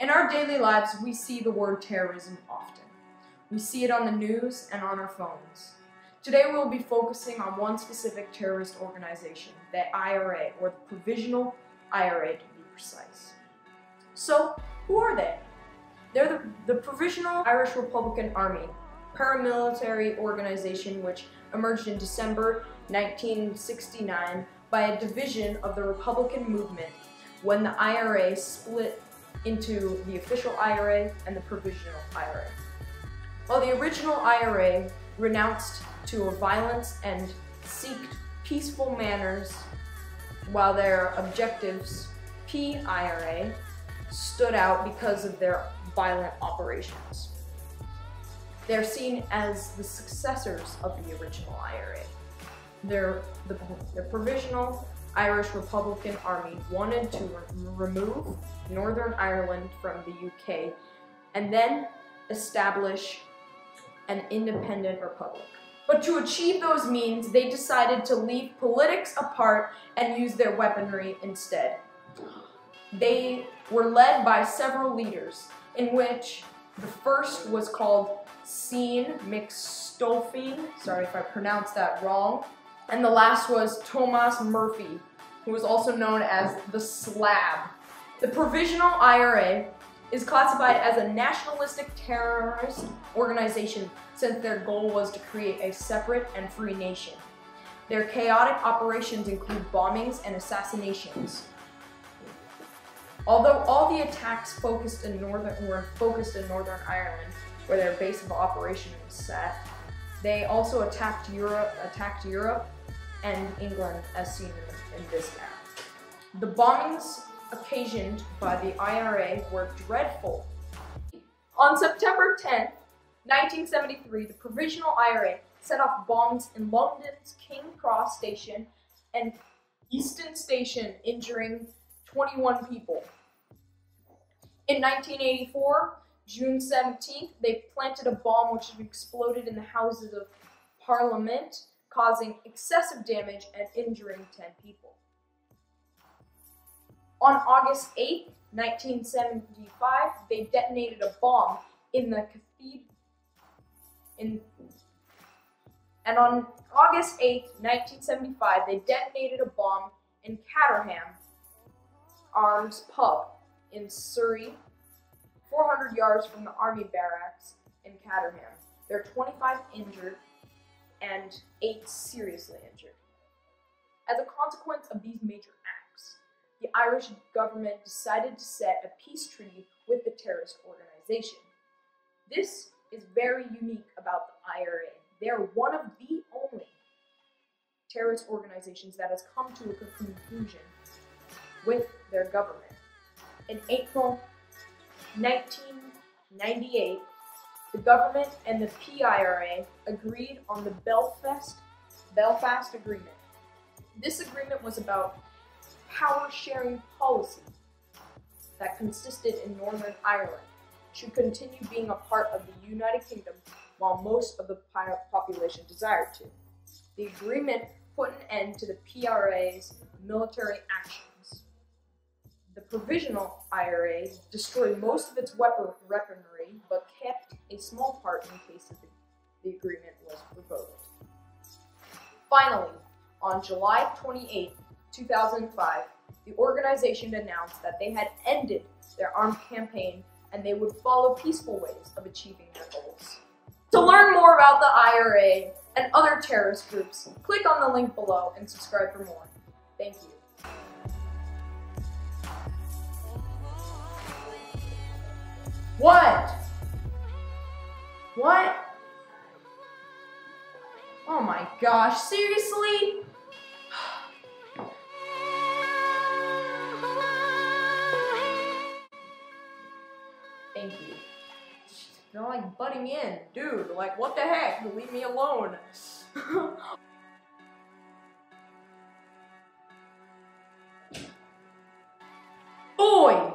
In our daily lives, we see the word terrorism often. We see it on the news and on our phones. Today we will be focusing on one specific terrorist organization, the IRA, or the Provisional IRA to be precise. So, who are they? They're the, the Provisional Irish Republican Army, paramilitary organization which emerged in December 1969 by a division of the Republican movement when the IRA split into the official IRA and the provisional IRA. While the original IRA renounced to violence and seeked peaceful manners, while their objectives, PIRA, stood out because of their violent operations. They're seen as the successors of the original IRA. They're the, the provisional Irish Republican Army wanted to re remove Northern Ireland from the UK and then establish an independent republic. But to achieve those means, they decided to leave politics apart and use their weaponry instead. They were led by several leaders, in which the first was called Sean McStolfine, sorry if I pronounced that wrong, and the last was Thomas Murphy, who was also known as the Slab. The Provisional IRA is classified as a nationalistic terrorist organization since their goal was to create a separate and free nation. Their chaotic operations include bombings and assassinations. Although all the attacks focused in northern were focused in Northern Ireland, where their base of operation was set, they also attacked Europe, attacked Europe and England as seen in, this map. The bombings occasioned by the IRA were dreadful. On September 10, 1973, the Provisional IRA set off bombs in London's King Cross Station and Euston Station, injuring 21 people. In 1984, June 17th, they planted a bomb which exploded in the Houses of Parliament, causing excessive damage and injuring 10 people. On August 8, 1975, they detonated a bomb in the cathedral. In, and on August 8, 1975, they detonated a bomb in Caterham Arms Pub in Surrey, 400 yards from the army barracks in Caterham. There are 25 injured and 8 seriously injured. As a consequence of these major acts, the Irish government decided to set a peace treaty with the terrorist organization. This is very unique about the IRA. They are one of the only terrorist organizations that has come to a conclusion with their government. In April 1998, the government and the PIRA agreed on the Belfast, Belfast Agreement. This agreement was about power sharing policy that consisted in Northern Ireland should continue being a part of the United Kingdom while most of the population desired to. The agreement put an end to the PRA's military actions. the provisional IRA destroyed most of its weaponry, but kept a small part in case the, the agreement was revoked. Finally, on July 28, 2005, the organization announced that they had ended their armed campaign and they would follow peaceful ways of achieving their goals. To learn more about the IRA and other terrorist groups, click on the link below and subscribe for more. Thank you. What? What? Oh my gosh, seriously? Thank you. They're like butting in. Dude, like what the heck? Leave me alone. Boy!